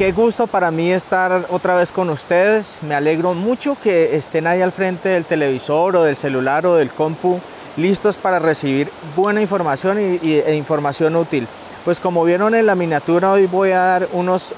Qué gusto para mí estar otra vez con ustedes. Me alegro mucho que estén ahí al frente del televisor o del celular o del compu listos para recibir buena información y, e información útil. Pues como vieron en la miniatura hoy voy a dar unos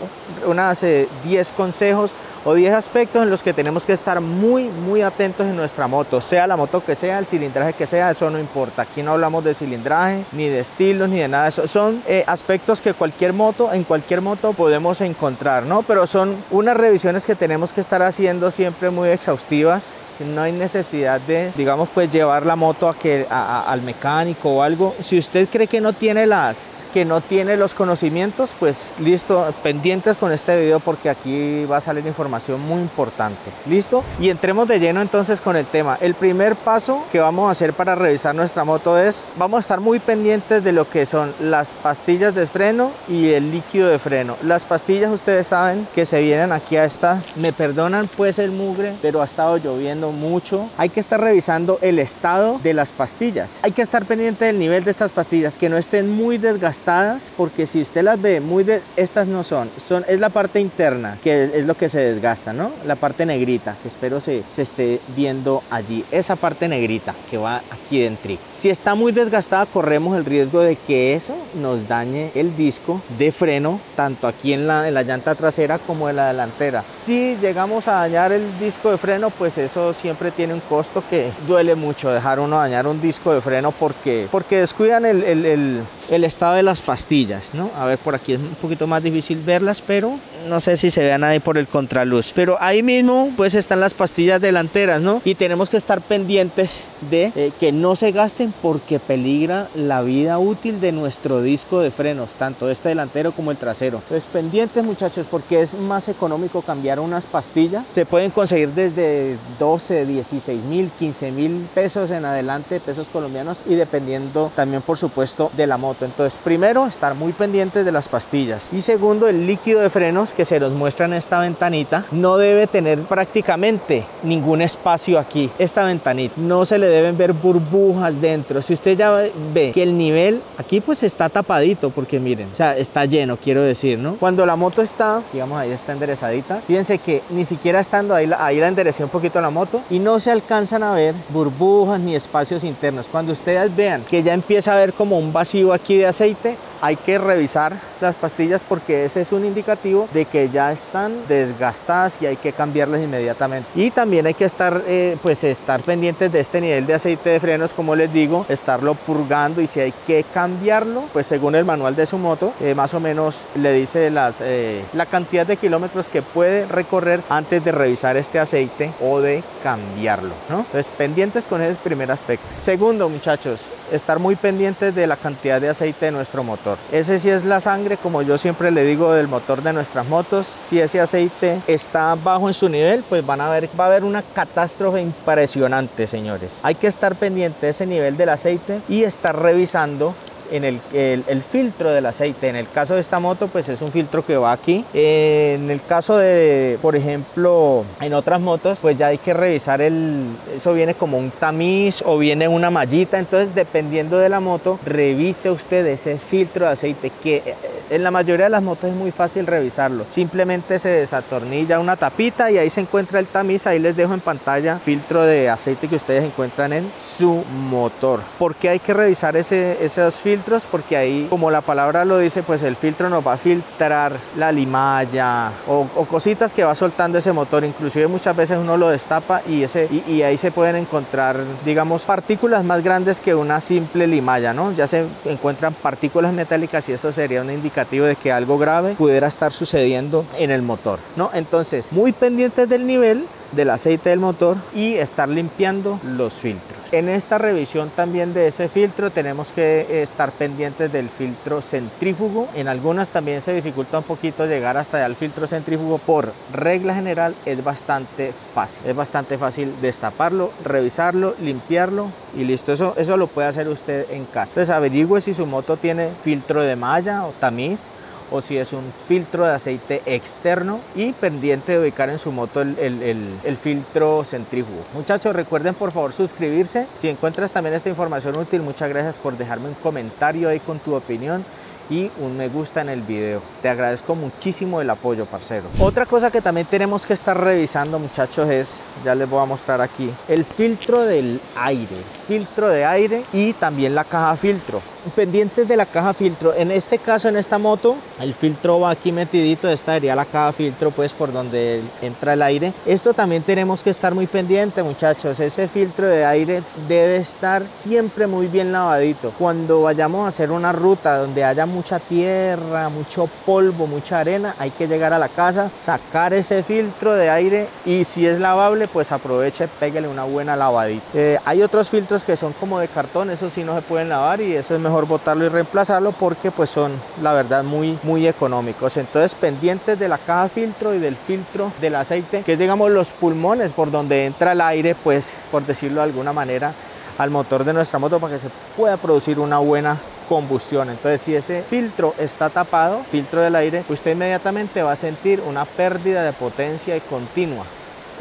unas 10 eh, consejos o 10 aspectos en los que tenemos que estar muy, muy atentos en nuestra moto, sea la moto que sea, el cilindraje que sea, eso no importa. Aquí no hablamos de cilindraje, ni de estilos, ni de nada eso. Son eh, aspectos que cualquier moto, en cualquier moto podemos encontrar, ¿no? Pero son unas revisiones que tenemos que estar haciendo siempre muy exhaustivas no hay necesidad de, digamos, pues llevar la moto a que, al mecánico o algo. Si usted cree que no tiene las, que no tiene los conocimientos, pues listo, pendientes con este video porque aquí va a salir información muy importante. ¿Listo? Y entremos de lleno entonces con el tema. El primer paso que vamos a hacer para revisar nuestra moto es, vamos a estar muy pendientes de lo que son las pastillas de freno y el líquido de freno. Las pastillas ustedes saben que se vienen aquí a esta, me perdonan pues el mugre, pero ha estado lloviendo mucho. Hay que estar revisando el estado de las pastillas. Hay que estar pendiente del nivel de estas pastillas, que no estén muy desgastadas, porque si usted las ve muy de... Estas no son, son es la parte interna, que es, lo que se desgasta, ¿no? La parte negrita, que espero se, se esté viendo allí. Esa parte negrita que va aquí dentro. Si está muy desgastada, corremos el riesgo de que eso nos dañe el disco de freno, tanto aquí en la, en la llanta trasera como en la delantera. Si llegamos a dañar el disco de freno, pues eso siempre tiene un costo que duele mucho dejar uno dañar un disco de freno porque, porque descuidan el, el, el, estado de las pastillas, ¿no? A ver, por aquí es un poquito más difícil verlas, pero no sé si se vean ahí por el contraluz. Pero ahí mismo pues están las pastillas delanteras, ¿no? Y tenemos que estar pendientes de eh, que no se gasten porque peligra la vida útil de nuestro disco de frenos, tanto este delantero como el trasero. Entonces pendientes muchachos porque es más económico cambiar unas pastillas. Se pueden conseguir desde 12 de 16 mil, 15 mil pesos en adelante, pesos colombianos y dependiendo también por supuesto de la moto. Entonces primero estar muy pendientes de las pastillas y segundo el líquido de frenos que se nos muestra en esta ventanita no debe tener prácticamente ningún espacio aquí. Esta ventanita no se le deben ver burbujas dentro. Si usted ya ve que el nivel aquí pues está tapadito porque miren, o sea, está lleno quiero decir, ¿no? Cuando la moto está, digamos ahí está enderezadita, fíjense que ni siquiera estando ahí, ahí la enderecé un poquito la moto y no se alcanzan a ver burbujas ni espacios internos. Cuando ustedes vean que ya empieza a ver como un vacío aquí de aceite, hay que revisar las pastillas porque ese es un indicativo de que ya están desgastadas y hay que cambiarlas inmediatamente. Y también hay que estar, eh, pues estar pendientes de este nivel de aceite de frenos, como les digo, estarlo purgando y si hay que cambiarlo, pues según el manual de su moto, eh, más o menos le dice eh, la cantidad de kilómetros que puede recorrer antes de revisar este aceite o de cambiarlo, ¿no? Entonces pendientes con ese primer aspecto. Segundo, muchachos, estar muy pendientes de la cantidad de aceite de nuestro motor. Ese sí es la sangre, como yo siempre le digo, del motor de nuestras motos. Si ese aceite está bajo en su nivel, pues van a ver, va a haber una catástrofe impresionante, señores. Hay que estar pendiente de ese nivel del aceite y estar revisando en el, el, filtro del aceite. En el caso de esta moto, pues es un filtro que va aquí. En el caso de, por ejemplo, en otras motos, pues ya hay que revisar el, eso viene como un tamiz o viene una mallita. Entonces, dependiendo de la moto, revise usted ese filtro de aceite que en la mayoría de las motos es muy fácil revisarlo. Simplemente se desatornilla una tapita y ahí se encuentra el tamiz. Ahí les dejo en pantalla filtro de aceite que ustedes encuentran en su motor. ¿Por qué hay que revisar ese, esos filtros? porque ahí, como la palabra lo dice, pues el filtro nos va a filtrar la limalla o, cositas que va soltando ese motor. Inclusive muchas veces uno lo destapa y, ese, y, ahí se pueden encontrar, digamos, partículas más grandes que una simple limalla, ¿no? Ya se encuentran partículas metálicas y eso sería un de que algo grave pudiera estar sucediendo en el motor, ¿no? Entonces, muy pendientes del nivel del aceite del motor y estar limpiando los filtros. En esta revisión también de ese filtro tenemos que estar pendientes del filtro centrífugo. En algunas también se dificulta un poquito llegar hasta el filtro centrífugo. Por regla general es bastante fácil. Es bastante fácil destaparlo, revisarlo, limpiarlo y listo. Eso, eso lo puede hacer usted en casa. Entonces averigüe si su moto tiene filtro de malla o tamiz o si es un filtro de aceite externo y pendiente de ubicar en su moto el, filtro centrífugo. Muchachos, recuerden por favor suscribirse. Si encuentras también esta información útil, muchas gracias por dejarme un comentario ahí con tu opinión y un me gusta en el video. Te agradezco muchísimo el apoyo, parcero. Otra cosa que también tenemos que estar revisando, muchachos, es, ya les voy a mostrar aquí, el filtro del aire. Filtro de aire y también la caja filtro pendientes de la caja filtro. En este caso, en esta moto, el filtro va aquí metidito. Esta sería la caja filtro, pues por donde entra el aire. Esto también tenemos que estar muy pendiente, muchachos. Ese filtro de aire debe estar siempre muy bien lavadito. Cuando vayamos a hacer una ruta donde haya mucha tierra, mucho polvo, mucha arena, hay que llegar a la casa, sacar ese filtro de aire y si es lavable, pues aproveche, pégale una buena lavadita. Eh, hay otros filtros que son como de cartón, eso sí no se pueden lavar y eso es mejor mejor botarlo y reemplazarlo porque pues son la verdad muy muy económicos entonces pendientes de la caja filtro y del filtro del aceite que es digamos los pulmones por donde entra el aire pues por decirlo de alguna manera al motor de nuestra moto para que se pueda producir una buena combustión. Entonces, si ese filtro está tapado, filtro del aire, usted inmediatamente va a sentir una pérdida de potencia y continua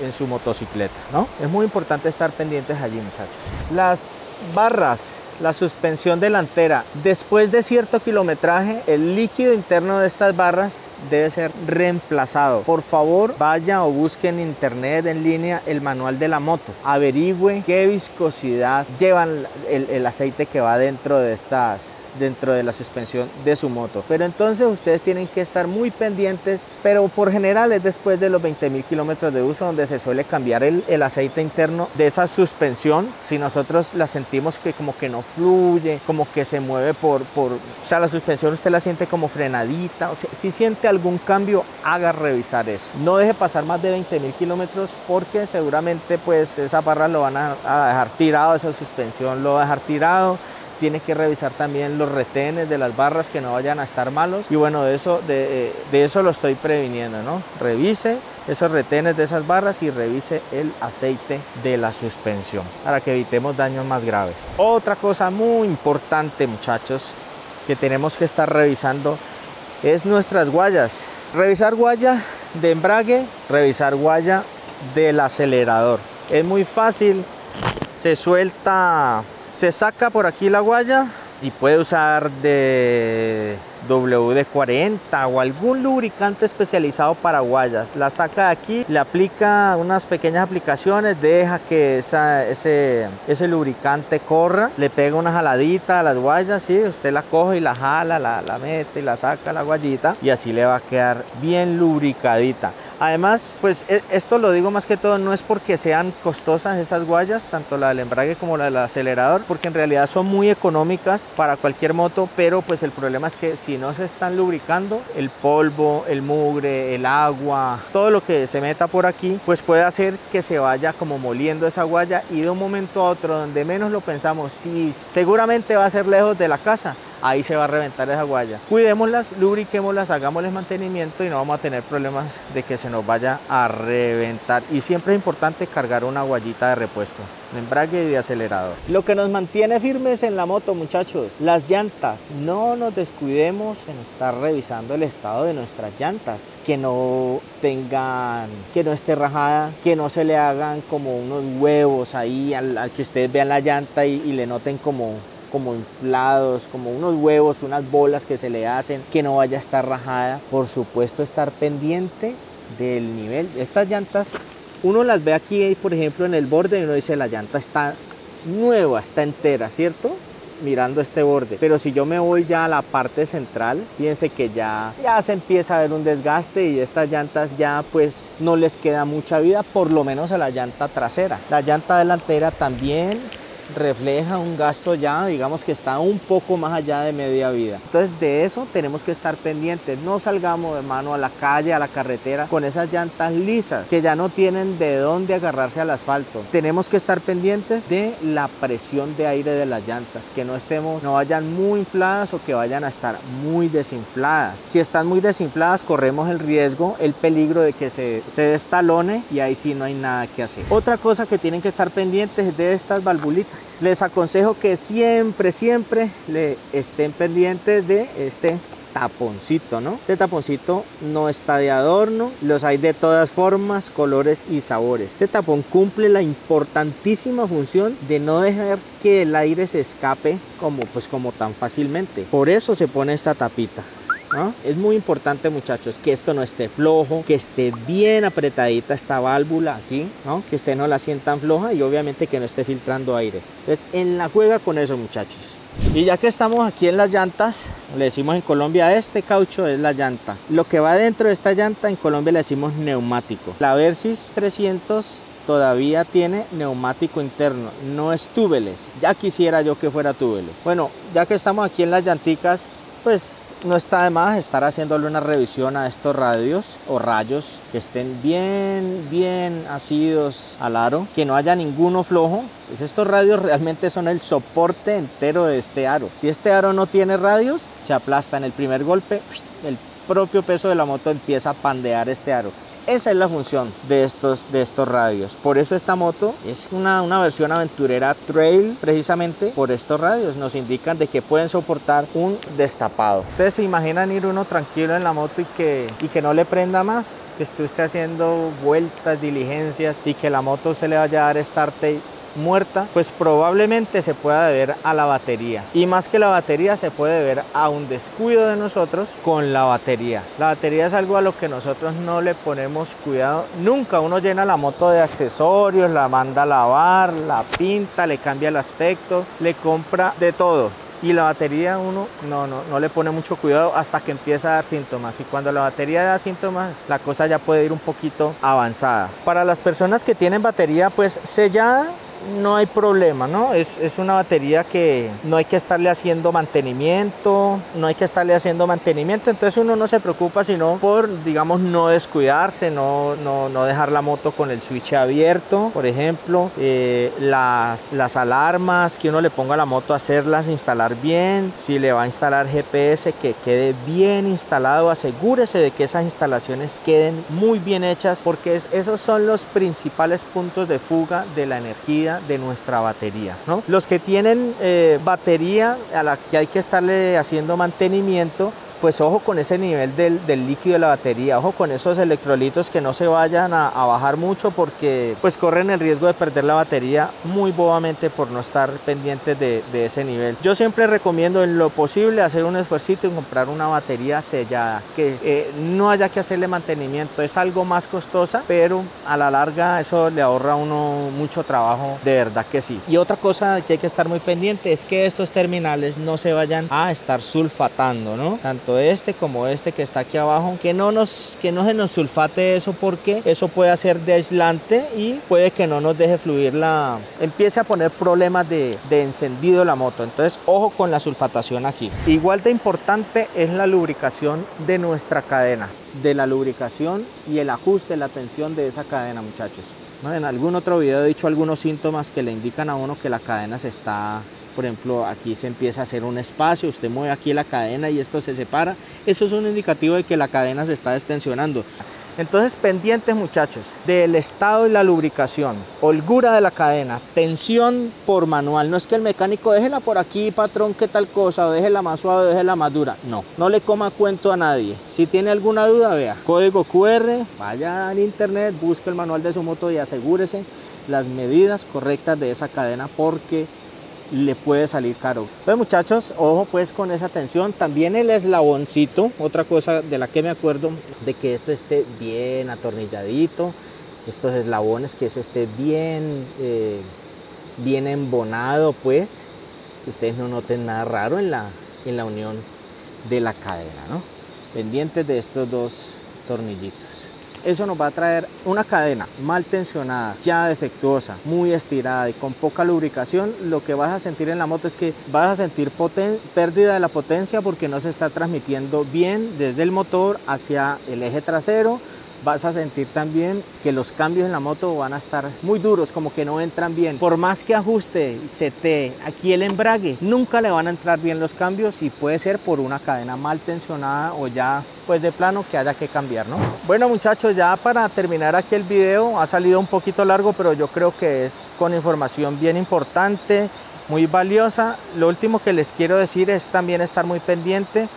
en su motocicleta, ¿no? Es muy importante estar pendientes allí, muchachos. Las barras la suspensión delantera. Después de cierto kilometraje, el líquido interno de estas barras debe ser reemplazado. Por favor, vaya o busque en internet, en línea, el manual de la moto. Averigüe qué viscosidad llevan el, el aceite que va dentro de estas dentro de la suspensión de su moto. Pero entonces ustedes tienen que estar muy pendientes, pero por general es después de los 20 mil kilómetros de uso donde se suele cambiar el, el, aceite interno de esa suspensión. Si nosotros la sentimos que como que no fluye, como que se mueve por, por o sea, la suspensión usted la siente como frenadita, o sea, si siente algún cambio, haga revisar eso. No deje pasar más de 20 mil kilómetros porque seguramente pues esa barra lo van a, a dejar tirado, esa suspensión lo va a dejar tirado tiene que revisar también los retenes de las barras que no vayan a estar malos. Y bueno de eso de, eh, de, eso lo estoy previniendo no revise esos retenes de esas barras y revise el aceite de la suspensión para que evitemos daños más graves. Otra cosa muy importante muchachos que tenemos que estar revisando es nuestras guayas. Revisar guaya de embrague revisar guaya del acelerador. Es muy fácil se suelta se saca por aquí la guaya y puede usar de WD-40 o algún lubricante especializado para guayas. La saca de aquí, le aplica unas pequeñas aplicaciones, deja que ese lubricante corra, le pega una jaladita a las guayas, ¿sí? usted la coge y la jala, la, la mete y la saca la guayita y así le va a quedar bien lubricadita. Además, pues e, esto lo digo más que todo, no es porque sean costosas esas guayas, tanto la del embrague como la del acelerador, porque en realidad son muy económicas para cualquier moto, pero pues el problema es que si no se están lubricando, el polvo, el mugre, el agua, todo lo que se meta por aquí, pues puede hacer que se vaya como moliendo esa guaya y de un momento a otro, donde menos lo pensamos, si seguramente va a ser lejos de la casa, ahí se va a reventar esa guaya. Cuidémoslas, lubriquémoslas, hagámosles mantenimiento y no vamos a tener problemas de que se nos vaya a reventar. Y siempre es importante cargar una guayita de repuesto, de embrague y de acelerador. Lo que nos mantiene firmes en la moto, muchachos, las llantas. No nos descuidemos en estar revisando el estado de nuestras llantas. Que no tengan, que no esté rajada, que no se le hagan como unos huevos ahí al, que ustedes vean la llanta y, y le noten como como inflados, como unos huevos, unas bolas que se le hacen, que no vaya a estar rajada. Por supuesto, estar pendiente del nivel. Estas llantas, uno las ve aquí, por ejemplo, en el borde y uno dice la llanta está nueva, está entera, ¿cierto? mirando este borde. Pero si yo me voy ya a la parte central, fíjense que ya, ya se empieza a ver un desgaste y estas llantas ya pues no les queda mucha vida, por lo menos a la llanta trasera. La llanta delantera también refleja un gasto ya, digamos que está un poco más allá de media vida. Entonces de eso tenemos que estar pendientes. No salgamos de mano a la calle, a la carretera con esas llantas lisas que ya no tienen de dónde agarrarse al asfalto. Tenemos que estar pendientes de la presión de aire de las llantas, que no estemos, no vayan muy infladas o que vayan a estar muy desinfladas. Si están muy desinfladas corremos el riesgo, el peligro de que se, se destalone y ahí sí no hay nada que hacer. Otra cosa que tienen que estar pendientes es de estas valvulitas les aconsejo que siempre, siempre le estén pendientes de este taponcito, ¿no? Este taponcito no está de adorno, los hay de todas formas, colores y sabores. Este tapón cumple la importantísima función de no dejar que el aire se escape como, pues, como tan fácilmente. Por eso se pone esta tapita. Es muy importante muchachos que esto no esté flojo, que esté bien apretadita esta válvula aquí, ¿no? que esté no la sientan floja y obviamente que no esté filtrando aire. Entonces en la juega con eso muchachos. Y ya que estamos aquí en las llantas, le decimos en Colombia, este caucho es la llanta. Lo que va dentro de esta llanta en Colombia le decimos neumático. La Versys 300 todavía tiene neumático interno, no es túbeles. Ya quisiera yo que fuera túbeles. Bueno, ya que estamos aquí en las llanticas, pues no está de más estar haciéndole una revisión a estos radios o rayos que estén bien, bien asidos al aro, que no haya ninguno flojo. Pues estos radios realmente son el soporte entero de este aro. Si este aro no tiene radios, se aplasta en el primer golpe, el propio peso de la moto empieza a pandear este aro. Esa es la función de estos, de estos radios. Por eso esta moto es una, una versión aventurera trail precisamente por estos radios. Nos indican de que pueden soportar un destapado. Ustedes se imaginan ir uno tranquilo en la moto y que, y que no le prenda más, que esté usted haciendo vueltas, diligencias y que la moto se le vaya a dar start muerta, pues probablemente se pueda deber a la batería. Y más que la batería se puede deber a un descuido de nosotros con la batería. La batería es algo a lo que nosotros no le ponemos cuidado. Nunca uno llena la moto de accesorios, la manda a lavar, la pinta, le cambia el aspecto, le compra de todo y la batería uno no, no, no le pone mucho cuidado hasta que empieza a dar síntomas y cuando la batería da síntomas la cosa ya puede ir un poquito avanzada. Para las personas que tienen batería pues sellada no hay problema, ¿no? Es, una batería que no hay que estarle haciendo mantenimiento, no hay que estarle haciendo mantenimiento, entonces uno no se preocupa sino por, digamos, no descuidarse, no, no, dejar la moto con el switch abierto, por ejemplo, eh, las, las alarmas que uno le ponga a la moto, hacerlas instalar bien, si le va a instalar GPS, que quede bien instalado, asegúrese de que esas instalaciones queden muy bien hechas, porque esos son los principales puntos de fuga de la energía de nuestra batería. ¿no? Los que tienen eh, batería a la que hay que estarle haciendo mantenimiento, pues ojo con ese nivel del, líquido de la batería, ojo con esos electrolitos que no se vayan a, bajar mucho porque pues corren el riesgo de perder la batería muy bobamente por no estar pendientes de, ese nivel. Yo siempre recomiendo en lo posible hacer un esfuerzo y comprar una batería sellada, que eh, no haya que hacerle mantenimiento, es algo más costosa, pero a la larga eso le ahorra a uno mucho trabajo, de verdad que sí. Y otra cosa que hay que estar muy pendiente es que estos terminales no se vayan a estar sulfatando, ¿no? Este como este que está aquí abajo, que no, nos, que no se nos sulfate eso porque eso puede hacer de aislante y puede que no nos deje fluir la... empiece a poner problemas de, de encendido la moto. Entonces, ojo con la sulfatación aquí. Igual de importante es la lubricación de nuestra cadena de la lubricación y el ajuste, la tensión de esa cadena, muchachos. En algún otro video he dicho algunos síntomas que le indican a uno que la cadena se está por ejemplo, aquí se empieza a hacer un espacio, usted mueve aquí la cadena y esto se separa. Eso es un indicativo de que la cadena se está destensionando. Entonces, pendientes muchachos, del estado y la lubricación, holgura de la cadena, tensión por manual. No es que el mecánico déjela por aquí, patrón, qué tal cosa, o déjela más suave, o déjela más dura. No, no le coma cuento a nadie. Si tiene alguna duda, vea, código QR, vaya al internet, busque el manual de su moto y asegúrese las medidas correctas de esa cadena porque le puede salir caro. Entonces muchachos, ojo pues con esa tensión. También el eslaboncito, otra cosa de la que me acuerdo, de que esto esté bien atornilladito. Estos eslabones, que eso esté bien, eh, bien embonado pues. Que ustedes no noten nada raro en la, en la unión de la cadena, ¿no? Pendientes de estos dos tornillitos. Eso nos va a traer una cadena mal tensionada, ya defectuosa, muy estirada y con poca lubricación. Lo que vas a sentir en la moto es que vas a sentir pérdida de la potencia porque no se está transmitiendo bien desde el motor hacia el eje trasero vas a sentir también que los cambios en la moto van a estar muy duros, como que no entran bien. Por más que ajuste, te aquí el embrague, nunca le van a entrar bien los cambios y puede ser por una cadena mal tensionada o ya pues de plano que haya que cambiar, ¿no? Bueno muchachos, ya para terminar aquí el video, ha salido un poquito largo, pero yo creo que es con información bien importante, muy valiosa. Lo último que les quiero decir es también estar muy pendiente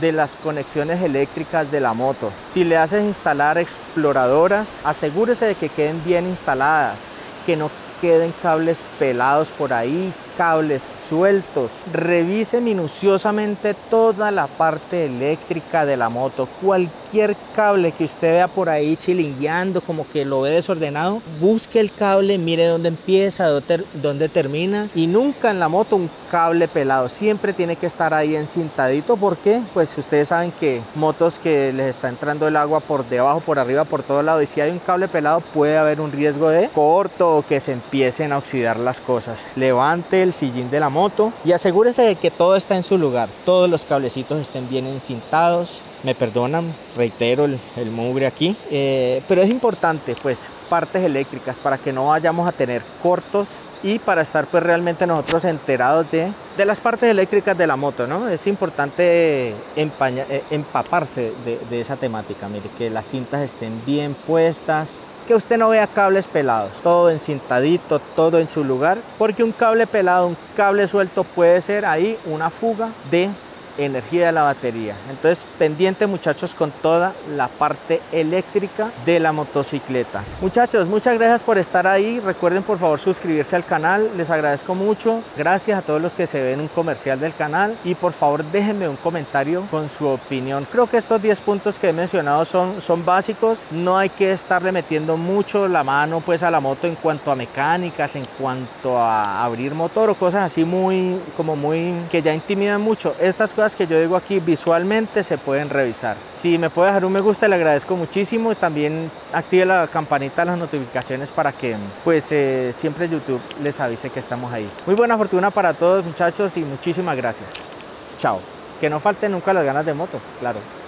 de las conexiones eléctricas de la moto. Si le haces instalar exploradoras, asegúrese de que queden bien instaladas, que no queden cables pelados por ahí, cables sueltos. Revise minuciosamente toda la parte eléctrica de la moto. Cualquier cable que usted vea por ahí chilingueando, como que lo ve desordenado, busque el cable, mire dónde empieza, dónde termina. Y nunca en la moto un cable pelado. Siempre tiene que estar ahí encintadito porque pues ustedes saben que motos que les está entrando el agua por debajo, por arriba, por todo lado. Y si hay un cable pelado puede haber un riesgo de corto o que se empiecen a oxidar las cosas. Levante el sillín de la moto y asegúrese de que todo está en su lugar, todos los cablecitos estén bien encintados. Me perdonan, reitero el, mugre aquí, eh, pero es importante pues partes eléctricas para que no vayamos a tener cortos y para estar pues realmente nosotros enterados de, de las partes eléctricas de la moto, ¿no? Es importante eh, empaparse de, de esa temática, mire, que las cintas estén bien puestas, que usted no vea cables pelados, todo encintadito, todo en su lugar, porque un cable pelado, un cable suelto puede ser ahí una fuga de energía de la batería. Entonces, pendiente muchachos con toda la parte eléctrica de la motocicleta. Muchachos, muchas gracias por estar ahí. Recuerden por favor suscribirse al canal. Les agradezco mucho. Gracias a todos los que se ven un comercial del canal. Y por favor déjenme un comentario con su opinión. Creo que estos 10 puntos que he mencionado son, son básicos. No hay que estarle metiendo mucho la mano pues a la moto en cuanto a mecánicas, en cuanto a abrir motor o cosas así muy, como muy, que ya intimidan mucho. Estas que yo digo aquí visualmente se pueden revisar. Si me puede dejar un me gusta le agradezco muchísimo y también active la campanita de las notificaciones para que pues eh, siempre YouTube les avise que estamos ahí. Muy buena fortuna para todos muchachos y muchísimas gracias. Chao. Que no falte nunca las ganas de moto, claro.